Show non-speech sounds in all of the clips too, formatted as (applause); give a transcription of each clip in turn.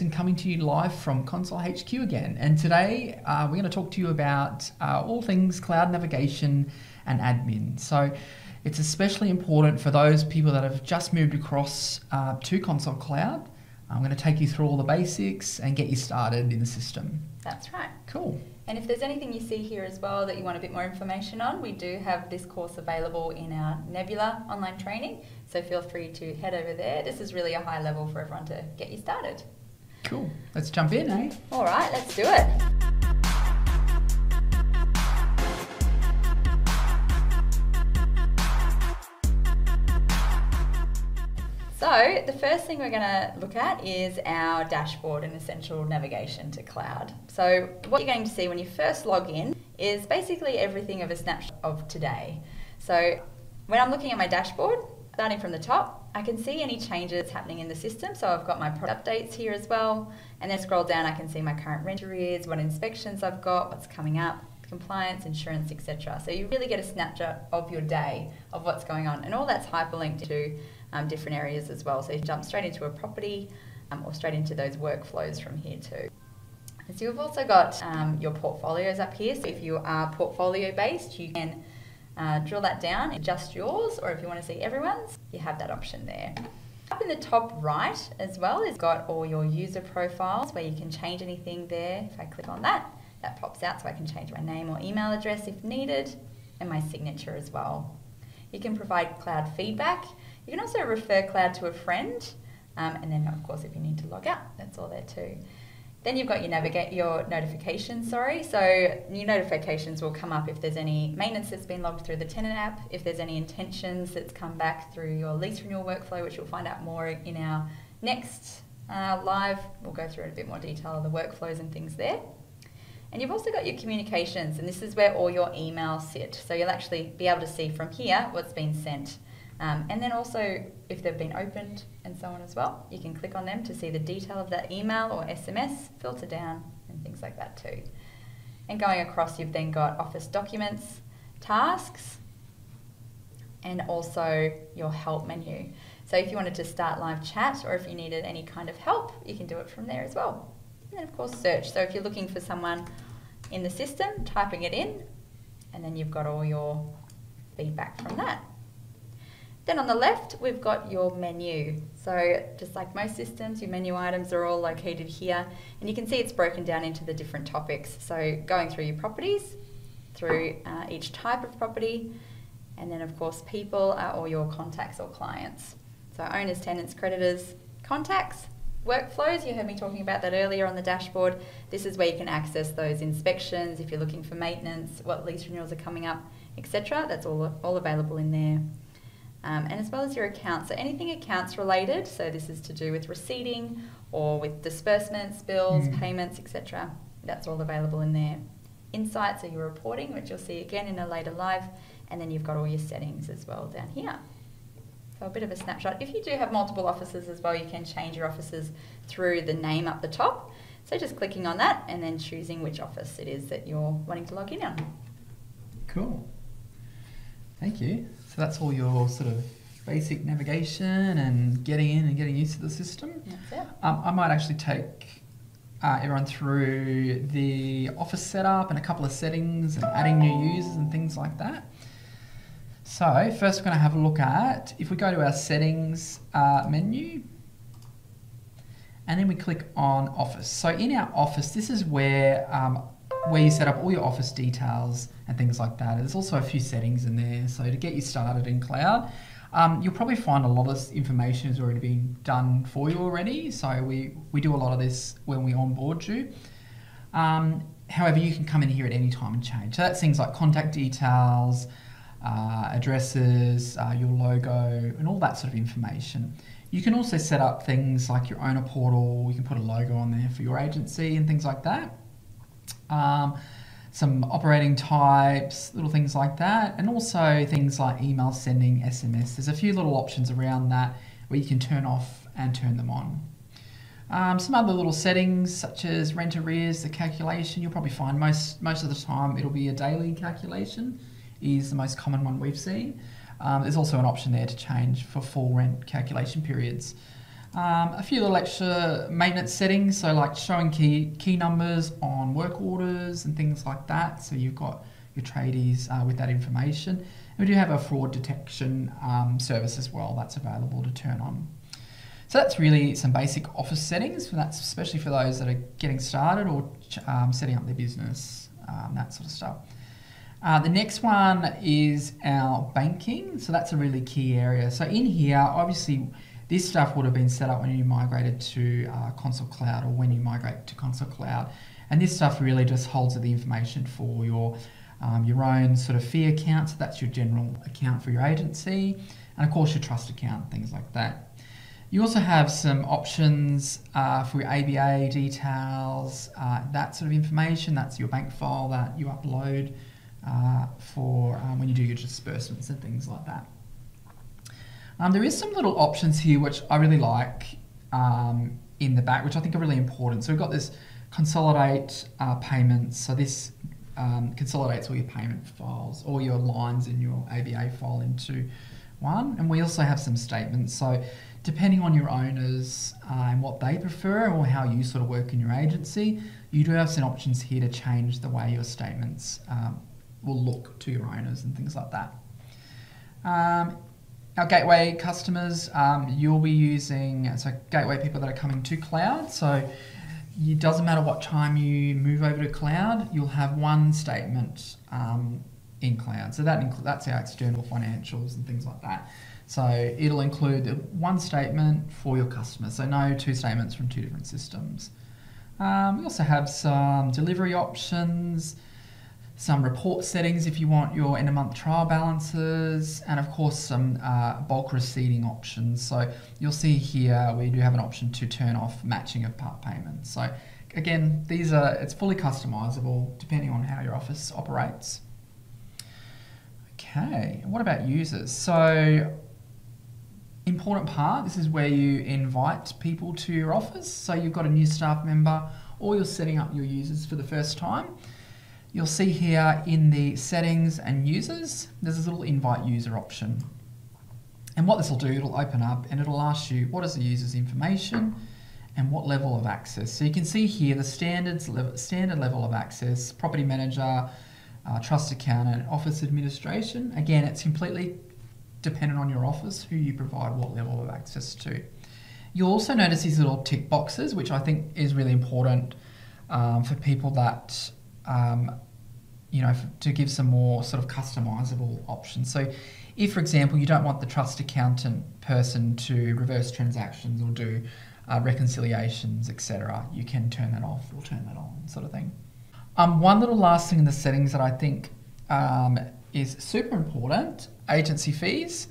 and coming to you live from Console HQ again. And today uh, we're going to talk to you about uh, all things cloud navigation and admin. So it's especially important for those people that have just moved across uh, to Console Cloud. I'm going to take you through all the basics and get you started in the system. That's right. Cool. And if there's anything you see here as well that you want a bit more information on, we do have this course available in our Nebula online training. So feel free to head over there. This is really a high level for everyone to get you started. Cool. Let's jump in, eh? All right, let's do it. So the first thing we're going to look at is our dashboard and essential navigation to cloud. So what you're going to see when you first log in is basically everything of a snapshot of today. So when I'm looking at my dashboard, starting from the top, I can see any changes happening in the system. So I've got my product updates here as well. And then scroll down, I can see my current rent arrears, what inspections I've got, what's coming up, compliance, insurance, etc. So you really get a snapshot of your day, of what's going on. And all that's hyperlinked to um, different areas as well. So you jump straight into a property um, or straight into those workflows from here too. so you've also got um, your portfolios up here. So if you are portfolio based, you can uh, drill that down, adjust yours, or if you want to see everyone's, you have that option there. Up in the top right as well, it's got all your user profiles where you can change anything there. If I click on that, that pops out so I can change my name or email address if needed, and my signature as well. You can provide cloud feedback. You can also refer cloud to a friend, um, and then of course if you need to log out, that's all there too. Then you've got your navigate your notifications, sorry. So new notifications will come up if there's any maintenance that's been logged through the tenant app, if there's any intentions that's come back through your lease renewal workflow, which you'll find out more in our next uh, live. We'll go through in a bit more detail of the workflows and things there. And you've also got your communications, and this is where all your emails sit. So you'll actually be able to see from here what's been sent. Um, and then also, if they've been opened and so on as well, you can click on them to see the detail of that email or SMS, filter down, and things like that too. And going across, you've then got Office documents, tasks, and also your help menu. So if you wanted to start live chat or if you needed any kind of help, you can do it from there as well. And then, of course, search. So if you're looking for someone in the system, typing it in, and then you've got all your feedback from that. Then on the left, we've got your menu. So just like most systems, your menu items are all located here. And you can see it's broken down into the different topics. So going through your properties, through uh, each type of property, and then of course people are all your contacts or clients. So owners, tenants, creditors, contacts, workflows. You heard me talking about that earlier on the dashboard. This is where you can access those inspections, if you're looking for maintenance, what lease renewals are coming up, etc. That's all, all available in there um, and as well as your accounts. So anything accounts related, so this is to do with receipting or with disbursements, bills, mm. payments, etc. That's all available in there. Insights are your reporting, which you'll see again in a later live, and then you've got all your settings as well down here. So a bit of a snapshot. If you do have multiple offices as well, you can change your offices through the name up the top. So just clicking on that and then choosing which office it is that you're wanting to log in on. Cool. Thank you. So that's all your sort of basic navigation and getting in and getting used to the system. That's it. Um, I might actually take uh, everyone through the office setup and a couple of settings and adding new users and things like that. So first we're going to have a look at, if we go to our settings uh, menu, and then we click on office. So in our office, this is where um, where you set up all your office details and things like that. There's also a few settings in there. So to get you started in cloud, um, you'll probably find a lot of information has already been done for you already. So we, we do a lot of this when we onboard you. Um, however, you can come in here at any time and change. So that's things like contact details, uh, addresses, uh, your logo, and all that sort of information. You can also set up things like your owner portal. You can put a logo on there for your agency and things like that um, some operating types, little things like that, and also things like email sending, SMS. There's a few little options around that where you can turn off and turn them on. Um, some other little settings such as rent arrears, the calculation, you'll probably find most, most of the time it'll be a daily calculation is the most common one we've seen. Um, there's also an option there to change for full rent calculation periods. Um, a few little extra maintenance settings, so like showing key key numbers on work orders and things like that. So you've got your tradies uh, with that information. And we do have a fraud detection um, service as well that's available to turn on. So that's really some basic office settings. That's especially for those that are getting started or um, setting up their business, um, that sort of stuff. Uh, the next one is our banking. So that's a really key area. So in here, obviously, this stuff would have been set up when you migrated to uh, Console Cloud or when you migrate to Console Cloud. And this stuff really just holds the information for your um, your own sort of fee account. So that's your general account for your agency, and of course your trust account, things like that. You also have some options uh, for your ABA details, uh, that sort of information. That's your bank file that you upload uh, for um, when you do your disbursements and things like that. Um, there is some little options here which I really like um, in the back, which I think are really important. So we've got this consolidate uh, payments. So this um, consolidates all your payment files, all your lines in your ABA file into one. And we also have some statements. So depending on your owners uh, and what they prefer or how you sort of work in your agency, you do have some options here to change the way your statements um, will look to your owners and things like that. Um, our gateway customers, um, you'll be using, so gateway people that are coming to cloud. So it doesn't matter what time you move over to cloud, you'll have one statement um, in cloud. So that inc- that's our external financials and things like that. So it'll include one statement for your customer. So no two statements from two different systems. Um, we also have some delivery options, some report settings if you want your end of month trial balances, and of course some uh, bulk receipting options. So you'll see here we do have an option to turn off matching of part payments. So again, these are it's fully customizable depending on how your office operates. Okay, what about users? So important part, this is where you invite people to your office. So you've got a new staff member or you're setting up your users for the first time. You'll see here in the settings and users, there's this little invite user option. And what this will do, it'll open up and it'll ask you what is the user's information and what level of access. So you can see here the standards level, standard level of access, property manager, uh, trust accountant, office administration. Again, it's completely dependent on your office who you provide what level of access to. You'll also notice these little tick boxes, which I think is really important um, for people that um, you know, to give some more sort of customizable options. So, if, for example, you don't want the trust accountant person to reverse transactions or do uh, reconciliations, etc., you can turn that off or turn that on, sort of thing. Um, one little last thing in the settings that I think um, is super important agency fees.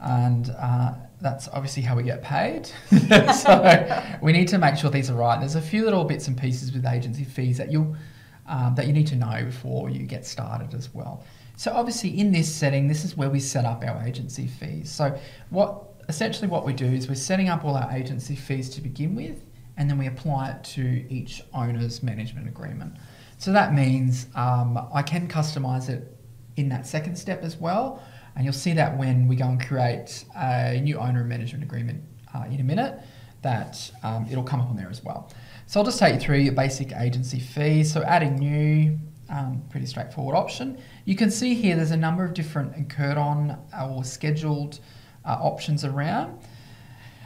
And uh, that's obviously how we get paid. (laughs) so (laughs) we need to make sure these are right. There's a few little bits and pieces with agency fees that you um, that you need to know before you get started as well. So obviously in this setting, this is where we set up our agency fees. So what essentially what we do is we're setting up all our agency fees to begin with, and then we apply it to each owner's management agreement. So that means um, I can customize it in that second step as well. And you'll see that when we go and create a new owner management agreement uh, in a minute, that um, it'll come up on there as well. So I'll just take you through your basic agency fees. So adding new, um, pretty straightforward option. You can see here there's a number of different incurred on or scheduled uh, options around.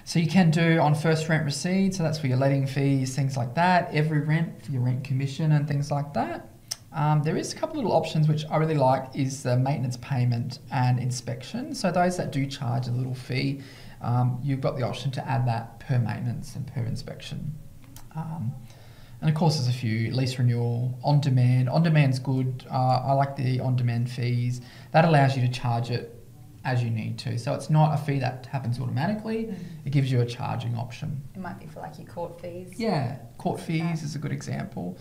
So you can do on first rent received, so that's for your letting fees, things like that. Every rent for your rent commission and things like that. Um, there is a couple of little options which I really like is the maintenance payment and inspection. So those that do charge a little fee, um, you've got the option to add that per maintenance and per inspection. Um, and of course, there's a few lease renewal, on demand. On demand's good. Uh, I like the on demand fees. That allows you to charge it as you need to. So it's not a fee that happens automatically. Mm. It gives you a charging option. It might be for like your court fees. Yeah, court fees is a good example.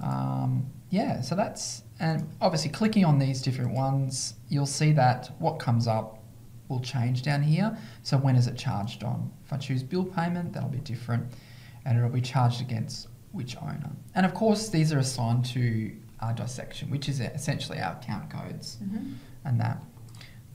Um, yeah, so that's and obviously clicking on these different ones, you'll see that what comes up will change down here. So when is it charged on? If I choose bill payment, that'll be different, and it'll be charged against which owner. And of course, these are assigned to our dissection, which is essentially our account codes mm-hmm. and that.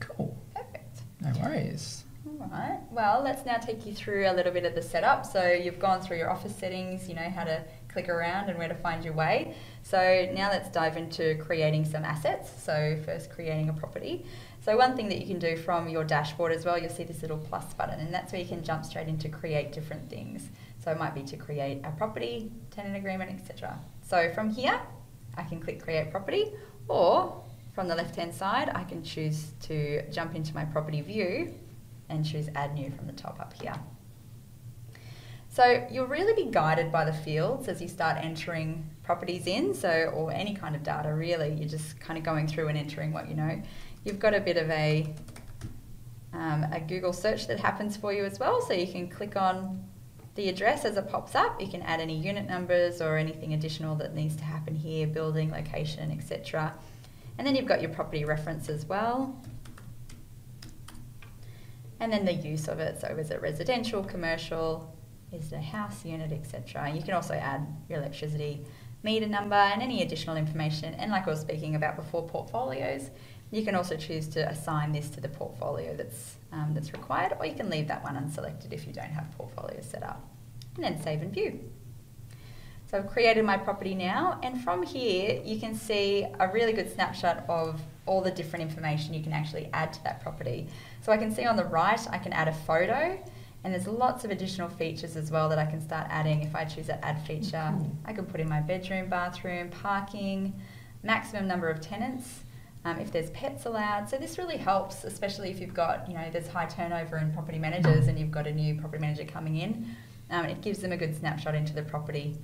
Cool. Perfect. No worries. All All right. Well, let's now take you through a little bit of the setup. So you've gone through your office settings, you know how to click around and where to find your way. So now let's dive into creating some assets. So first creating a property. So one thing that you can do from your dashboard as well, you'll see this little plus button and that's where you can jump straight into create different things. So it might be to create a property, tenant agreement, etc. So from here, I can click create property or from the left hand side, I can choose to jump into my property view and choose add new from the top up here. So you'll really be guided by the fields as you start entering properties in, so or any kind of data really. You're just kind of going through and entering what you know. You've got a bit of a um, a Google search that happens for you as well, so you can click on the address as it pops up. You can add any unit numbers or anything additional that needs to happen here, building, location, etc. And then you've got your property reference as well. And then the use of it, so is it residential, commercial, is the house unit, etc. And you can also add your electricity meter number and any additional information. And like I was speaking about before, portfolios, you can also choose to assign this to the portfolio that's, um, that's required, or you can leave that one unselected if you don't have portfolios set up. And then save and view. So I've created my property now, and from here you can see a really good snapshot of all the different information you can actually add to that property. So I can see on the right, I can add a photo, and there's lots of additional features as well that I can start adding. If I choose that add feature, mm-hmm. I can put in my bedroom, bathroom, parking, maximum number of tenants, um, if there's pets allowed. So this really helps, especially if you've got, you know, there's high turnover in property managers and you've got a new property manager coming in. Um, it gives them a good snapshot into the property.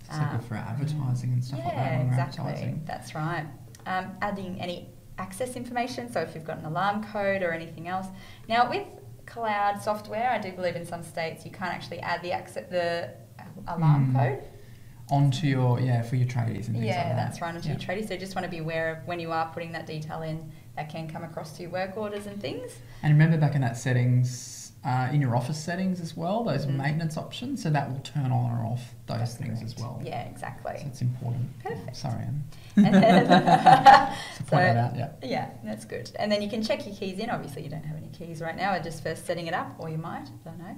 It's um, good for advertising and stuff yeah, like that. Yeah, exactly. That's right. Um, adding any access information, so if you've got an alarm code or anything else. Now with cloud software, I do believe in some states you can't actually add the accept the alarm mm. code onto your yeah for your tradies and things yeah, like that. that's right onto yeah. your tradies. So just want to be aware of when you are putting that detail in, that can come across to your work orders and things. And remember back in that settings. Uh, in your office settings as well, those mm-hmm. maintenance options, so that will turn on or off those that's things correct. as well. Yeah, exactly. So it's important. Perfect. Sorry, Anne. And then, so point that (laughs) out, yeah. Yeah, that's good. And then you can check your keys in. Obviously, you don't have any keys right now. We're just first setting it up, or you might, I don't know.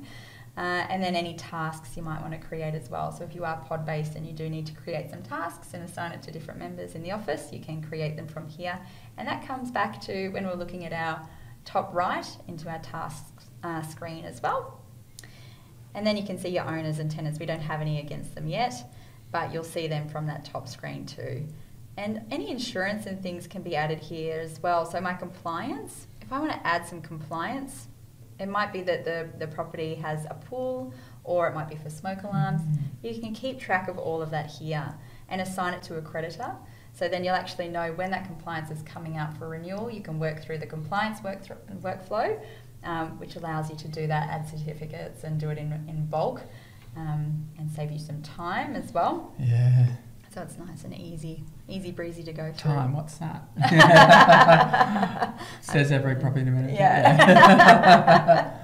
Uh, and then any tasks you might want to create as well. So if you are pod based and you do need to create some tasks and assign it to different members in the office, you can create them from here. And that comes back to when we're looking at our top right into our tasks uh, screen as well. And then you can see your owners and tenants. We don't have any against them yet, but you'll see them from that top screen too. And any insurance and things can be added here as well. So my compliance, if I want to add some compliance, it might be that the, the property has a pool or it might be for smoke alarms. Mm-hmm. You can keep track of all of that here and assign it to a creditor. So then you'll actually know when that compliance is coming out for renewal. You can work through the compliance work th- workflow, um, which allows you to do that, add certificates and do it in, in bulk um, and save you some time as well. Yeah. So it's nice and easy, easy breezy to go through. Time, what's that? (laughs) Says every property manager. Yeah. yeah. (laughs)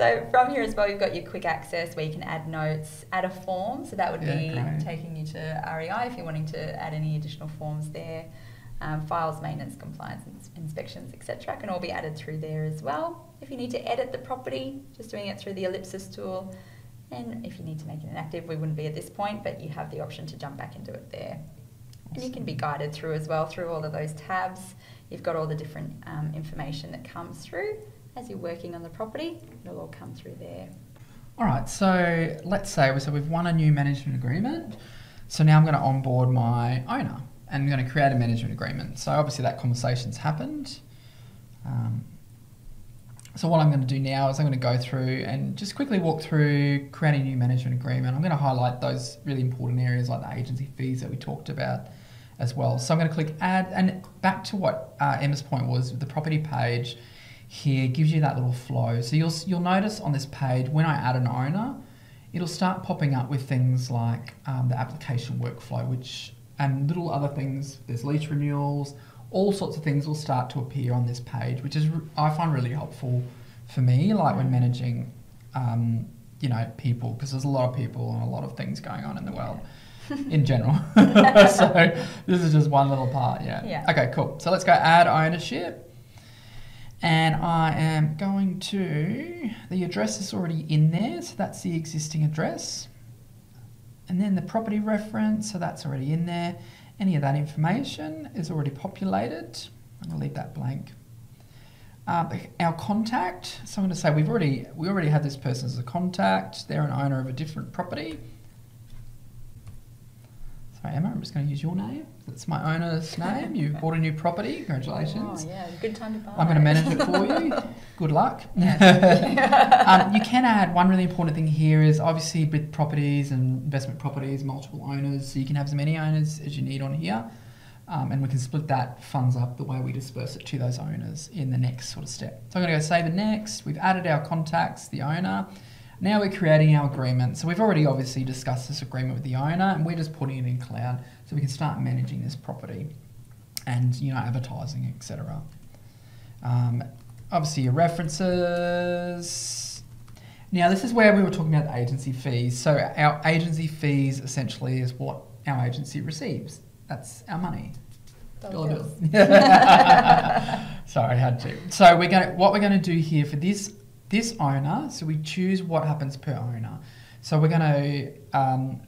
so from here as well, you've got your quick access where you can add notes, add a form. So that would yeah, be great. taking you to REI if you're wanting to add any additional forms there. Um, files, maintenance, compliance, inspections, etc. can all be added through there as well. If you need to edit the property, just doing it through the ellipsis tool and if you need to make it inactive, we wouldn't be at this point, but you have the option to jump back into it there. Awesome. And you can be guided through as well through all of those tabs. You've got all the different um, information that comes through as you're working on the property. It'll all come through there. All right, so let's say so we've won a new management agreement. So now I'm going to onboard my owner and I'm going to create a management agreement. So obviously that conversation's happened. Um, so what I'm going to do now is I'm going to go through and just quickly walk through creating a new management agreement. I'm going to highlight those really important areas like the agency fees that we talked about as well. So I'm going to click add and back to what uh, Emma's point was the property page here gives you that little flow. So you'll you'll notice on this page when I add an owner, it'll start popping up with things like um, the application workflow, which and little other things. There's lease renewals, all sorts of things will start to appear on this page, which is I find really helpful for me, like when managing, um, you know, people because there's a lot of people and a lot of things going on in the world. in general. (laughs) (laughs) so this is just one little part, yeah. yeah. Okay, cool. So let's go add ownership. And I am going to, the address is already in there, so that's the existing address. And then the property reference, so that's already in there. Any of that information is already populated. I'm to leave that blank. Uh, our contact, so I'm to say we've already we already have this person as a contact. They're an owner of a different property. Sorry, Emma, I'm just going to use your name. That's my owner's name. You've bought a new property. Congratulations. Oh, yeah, good time to buy. I'm going to manage it for you. (laughs) Good luck. (laughs) um, you can add one really important thing here is obviously with properties and investment properties, multiple owners. So you can have as many owners as you need on here. Um, and we can split that funds up the way we disperse it to those owners in the next sort of step. So I'm going to go save it next. We've added our contacts, the owner. Now we're creating our agreement. So we've already obviously discussed this agreement with the owner and we're just putting it in cloud so we can start managing this property and you know advertising, etc. Um, obviously your references. Now this is where we were talking about agency fees. So our agency fees essentially is what our agency receives. That's our money. Dollar bills. (laughs) Sorry, I had to. So we're going. What we're going to do here for this this owner, so we choose what happens per owner. So we're going to um,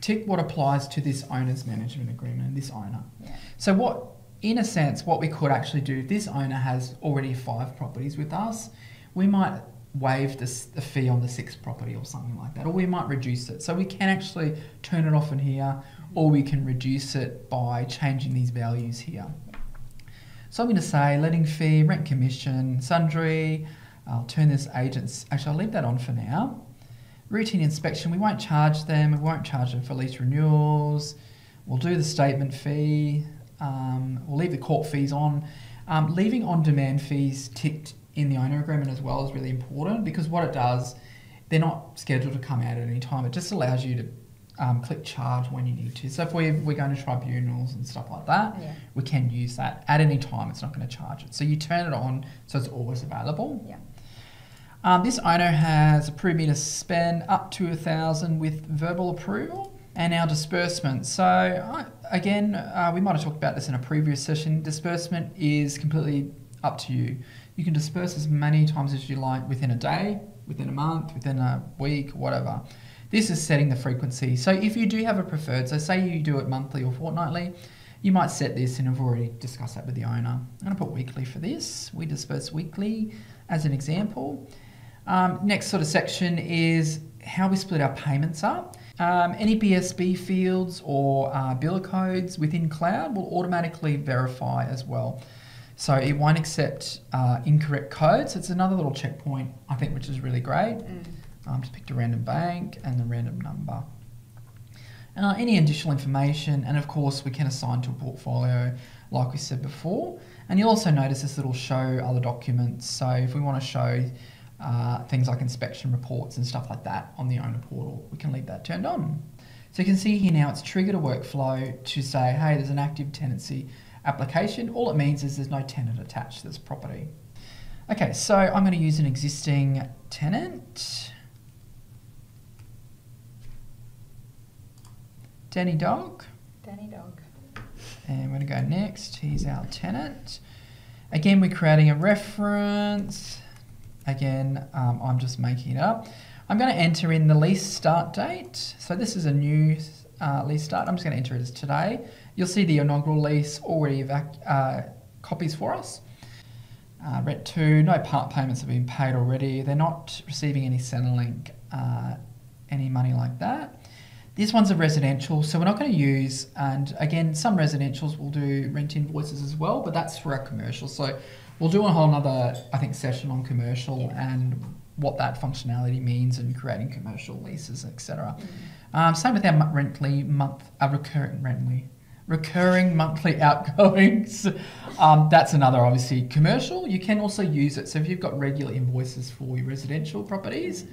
tick what applies to this owner's management agreement and this owner. Yeah. So what, in a sense, what we could actually do, if this owner has already five properties with us, we might waive this, the fee on the sixth property or something like that, or we might reduce it. So we can actually turn it off in here, or we can reduce it by changing these values here. So I'm going to say letting fee, rent commission, sundry, I'll turn this agents, actually I'll leave that on for now. Routine inspection, we won't charge them, we won't charge them for lease renewals. We'll do the statement fee, um, we'll leave the court fees on. Um, leaving on-demand fees ticked in the owner agreement as well is really important because what it does, they're not scheduled to come out at any time. It just allows you to um, click charge when you need to. So if we're, we're going to tribunals and stuff like that, Yeah. we can use that at any time. It's not going to charge it. So you turn it on so it's always available. Yeah. Um, this owner has approved me to spend up to a thousand with verbal approval and our disbursement. So I, again, uh, we might have talked about this in a previous session. Disbursement is completely up to you. You can disperse as many times as you like within a day, within a month, within a week, whatever. This is setting the frequency. So if you do have a preferred, so say you do it monthly or fortnightly, you might set this and I've already discussed that with the owner. I'm going to put weekly for this. We disperse weekly as an example. Um, next sort of section is how we split our payments up. Um, any BSB fields or uh, bill codes within cloud will automatically verify as well. So it won't accept uh, incorrect codes. It's another little checkpoint, I think, which is really great. Mm. Um, just picked a random bank and the random number. Uh, any additional information, and of course, we can assign to a portfolio, like we said before. And you'll also notice this little show other documents. So if we want to show uh, things like inspection reports and stuff like that on the owner portal, we can leave that turned on. So you can see here now it's triggered a workflow to say, hey, there's an active tenancy application. All it means is there's no tenant attached to this property. Okay, so I'm going to use an existing tenant. Danny Dog. Danny dog. And we're going to go next. He's our tenant. Again, we're creating a reference. Again, um, I'm just making it up. I'm going to enter in the lease start date. So this is a new uh, lease start. I'm just going to enter it as today. You'll see the inaugural lease already uh, copies for us. Uh, rent 2, no part payments have been paid already. They're not receiving any Centrelink, uh, any money like that. This one's a residential, so we're not going to use, and again, some residentials will do rent invoices as well, but that's for our commercial. So we'll do a whole other, I think, session on commercial Yeah. and what that functionality means and creating commercial leases, etc. Mm. Um, same with our rently month, uh, recurring rently, recurring monthly (laughs) outgoings. Um, that's another obviously commercial. You can also use it. So if you've got regular invoices for your residential properties,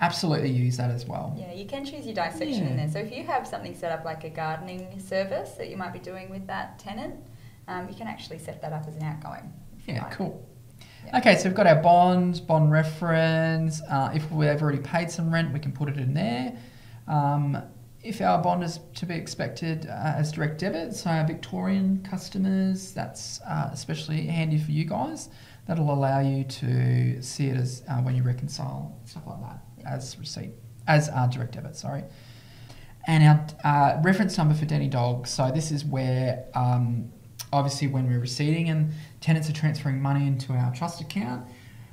absolutely use that as well. Yeah, you can choose your dissection in there. So if you have something set up like a gardening service that you might be doing with that tenant, um, you can actually set that up as an outgoing. Yeah, cool. Yeah. Okay, so we've got our bond, bond reference. Uh, if we've already paid some rent, we can put it in there. Um, if our bond is to be expected uh, as direct debit, so our Victorian customers, that's uh, especially handy for you guys. That'll allow you to see it as uh, when you reconcile stuff like that as receipt, as uh, direct debit. Sorry. And our uh, reference number for Denny Dog. So this is where um, obviously when we're receiving and tenants are transferring money into our trust account,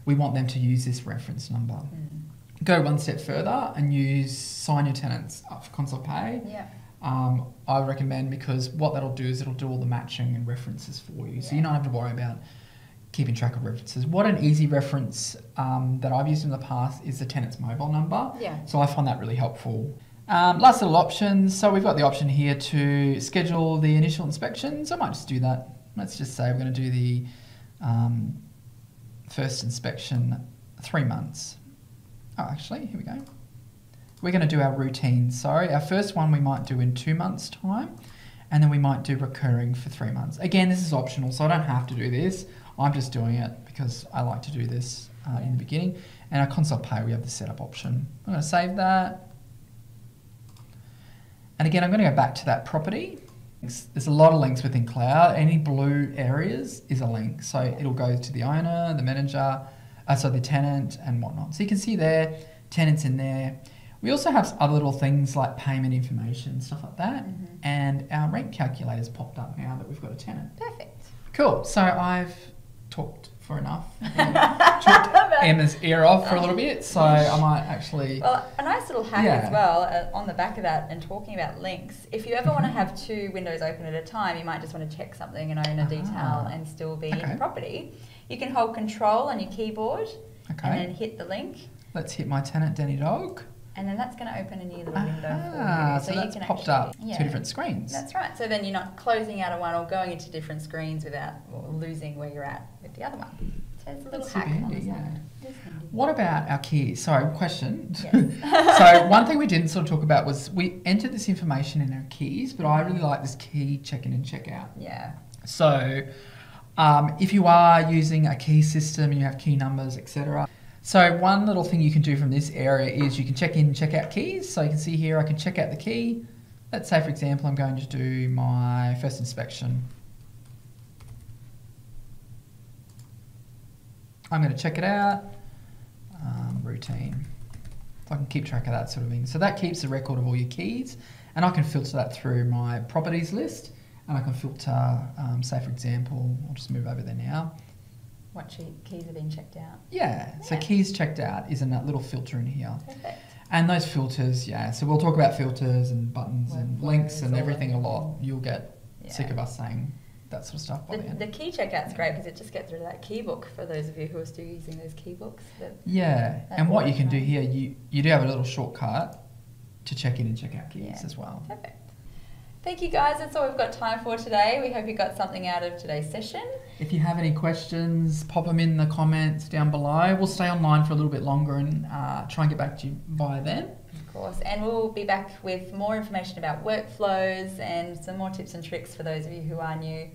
we want them to use this reference number. Mm. Go one step further and use sign your tenants up for Console Pay. Yeah. Um, I recommend because what that'll do is it'll do all the matching and references for you, so you don't have to worry about keeping track of references. What an easy reference um, that I've used in the past is the tenant's mobile number. Yeah. So I find that really helpful. Um, last little options. So we've got the option here to schedule the initial inspections. I might just do that. Let's just say we're going to do the um, first inspection three months. Oh, actually, here we go. We're going to do our routine. Sorry, our first one we might do in two months' time, and then we might do recurring for three months. Again, this is optional, so I don't have to do this. I'm just doing it because I like to do this uh, in the beginning. And our console pay, we have the setup option. I'm going to save that. And again, I'm going to go back to that property. There's a lot of links within cloud. Any blue areas is a link. So it'll go to the owner, the manager, uh, so the tenant and whatnot. So you can see there, tenants in there. We also have other little things like payment information, stuff like that. Mhm. And our rent calculator's popped up now that we've got a tenant. Perfect. Cool. So I've talked for enough. (laughs) Emma's ear off for a little bit. So I might actually. Well, a nice little hack Yeah. as well uh, on the back of that, and talking about links. If you ever want to Mhm. have two windows open at a time, you might just want to check something and own a detail Ah. and still be Okay. in the property. You can hold Control on your keyboard and then hit the link, Let's hit my tenant, Denny Dog. And then that's going to open a new little window Ah, for so you. that's you can popped actually- up yeah. two different screens. That's right. So then you're not closing out of one or going into different screens without losing where you're at with the other one. So it's a little That's hack super on the handy, side. yeah. It is handy. What about our keys? Sorry, question. Yes. (laughs) so one thing we didn't sort of talk about was we entered this information in our keys, but I really like this key check in and check out. Yeah. So um, if you are using a key system and you have key numbers, etc. So one little thing you can do from this area is you can check in and check out keys. So you can see here I can check out the key. Let's say for example I'm going to do my first inspection. I'm going to check it out. Um, routine. So I can keep track of that sort of thing. So that keeps a record of all your keys, and I can filter that through my properties list, and I can filter, um, say for example, I'll just move over there now. What keys have been checked out? Yeah, so keys checked out is in that little filter in here. Perfect. And those filters, yeah, so we'll talk about filters and buttons and links and everything a lot. You'll get sick of us saying that sort of stuff by The, the end. the key checkout's great because it just gets rid of that key book for those of you who are still using those key books. That, Yeah, That and what you can do here, you, you do have a little shortcut to check in and check out keys Yeah. as well. perfect. Thank you guys. That's all we've got time for today. We hope you got something out of today's session. If you have any questions, pop them in the comments down below. We'll stay online for a little bit longer and uh, try and get back to you by then. Of course, and we'll be back with more information about workflows and some more tips and tricks for those of you who are new.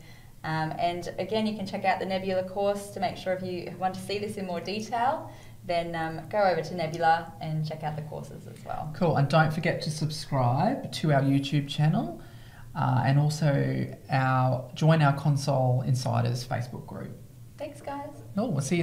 Um, and again, you can check out the Nebula course to make sure if you want to see this in more detail, then um, go over to Nebula and check out the courses as well. Cool, and don't forget to subscribe to our YouTube channel uh, and also our join our Console Insiders Facebook group. Thanks, guys. Oh, we'll see you.